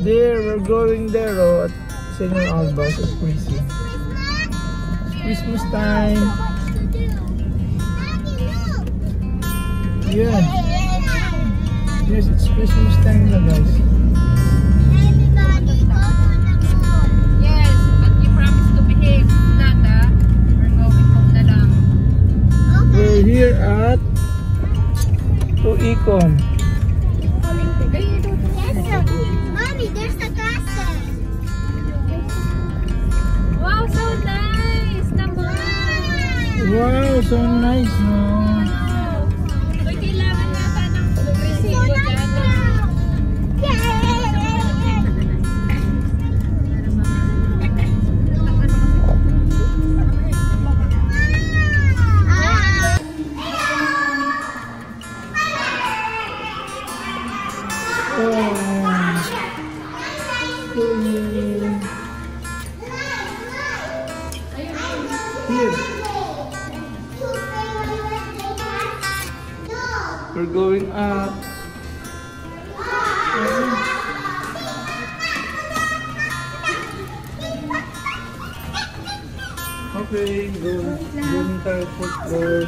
There, we're going there, oh, at Senor Alba sa Squeezy. Christmas time. Yeah. Yes, it's Christmas time guys. So nice, no? We're going up. Okay, go. Going tayo fourth floor.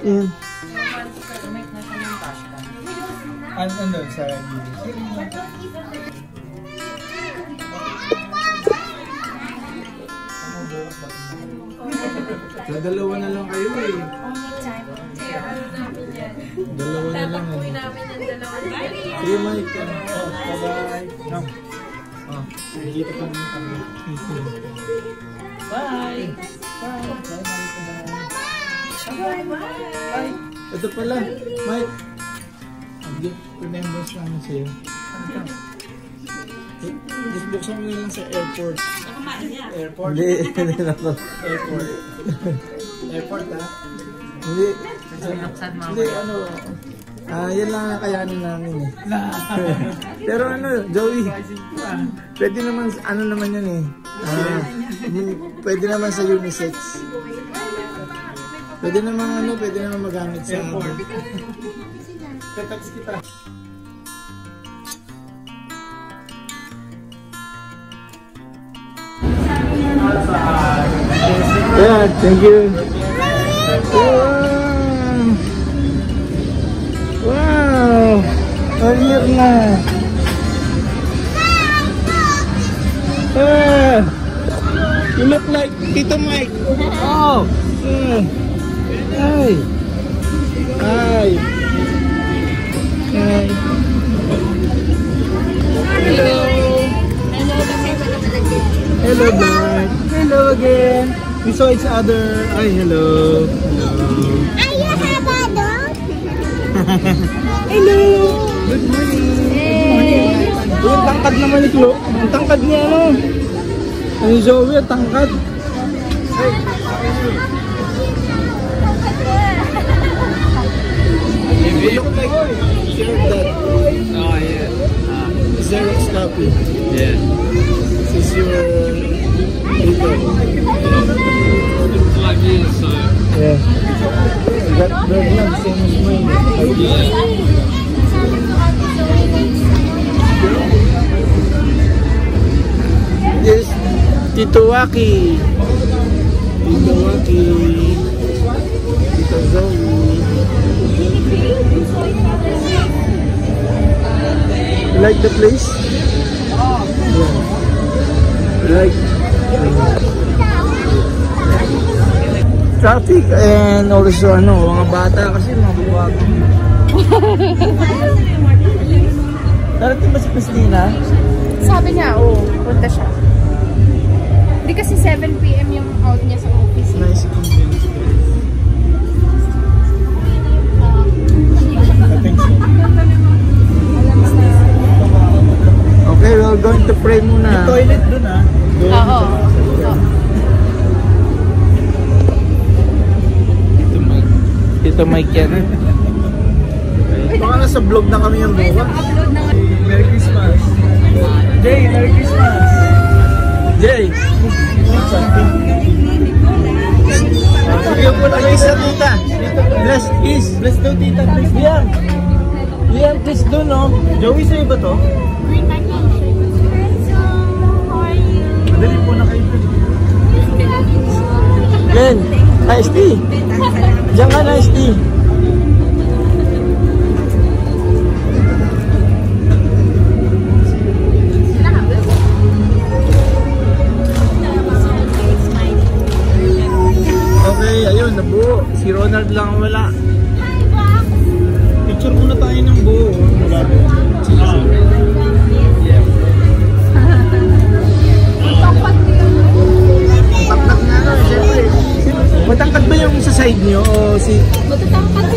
Yan. Ano, ano, sa Sa dalawa na lang kayo eh. Dalawa na lang eh. namin yung dalawang baby. Sige, Mike. bye-bye. Oh, nakikita pa naman kami. Bye! Bye! Bye! Bye! Ay, ito pala. Mike. Remembrance namin sa'yo. Just buksan mo na lang sa airport. Airport? Hindi, hindi na to. Airport. airport ha? Hindi. Hindi, ano. Ah, yan lang ang kayanin namin eh. Pero ano, Joey, pwede naman, ano naman yan eh. Ah, pwede naman sa unisex. Pwede naman ano, pwede naman magamit sa airport. Katax kita. Yeah, thank you. Wow! Wow! Earlier na. Ah! You look like Tito Mike. Oh! Mm. Hi! Hi! Hi! Hello! Hello, Bart. Hello again. We saw each other. Ay, hello. Hello. Are you have a dog? Hello! Good morning! Morning! Uy, ang tangkad naman ni Klo. Ang tangkad niya, ano? Ni Zoe, ang tangkad. Hey, Copy. Yeah. Five years, so Yeah. Same as mine. Yes, Tito Waki. Tito Waki. Tito Zoe. You like the place? Traffic and also ano, mga bata kasi mabuwag. Darating ba si Christina? Sabi niya, oo, punta siya. Hindi kasi 7pm yung out niya sa office. Nice convenience. I think so. Okay, we're going to pray muna. May toilet dun ah. Oo. Tito Mike. Tito Mike yan. Okay. Baka nasa vlog na kami yung bukas. Upload na. Merry Christmas. Jay, Merry Christmas. Jay. Sige po na may isa tita. Bless, kiss. Bless daw tita, please. Liam. Liam, kiss doon, no? Joey, sa'yo ba to? Madali po na kayo. Ben, nice tea. Diyan ka, nice tea. Okay, ayun, nabuo. Si Ronald lang ang wala. Picture muna tayo ng buo. Wala. Matangkad nga Siyempre, matangkad ba yung sa side nyo? O si... Matatangkad